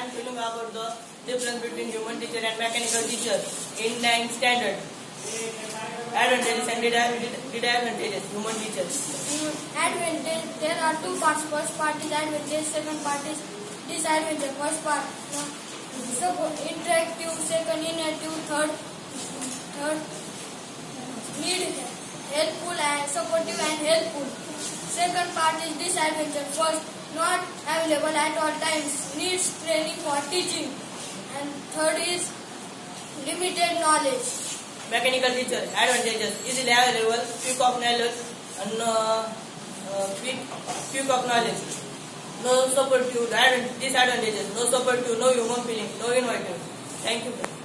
am telling about the difference between human teacher and mechanical teacher in 9th standard. Advantages and disadvantages, human teachers. Advantage, there are two parts. First part is advantage, second part is disadvantage. First part, so interactive, second inactive, third, third need helpful and supportive and helpful. Second part is disadvantage. First, available at all times, needs training for teaching. And third is limited knowledge. Mechanical teacher, advantages, easily available, quick of knowledge, and uh, uh, quick, quick of knowledge. No supportive, disadvantages, no supportive, no human feeling, no innovative. Thank you.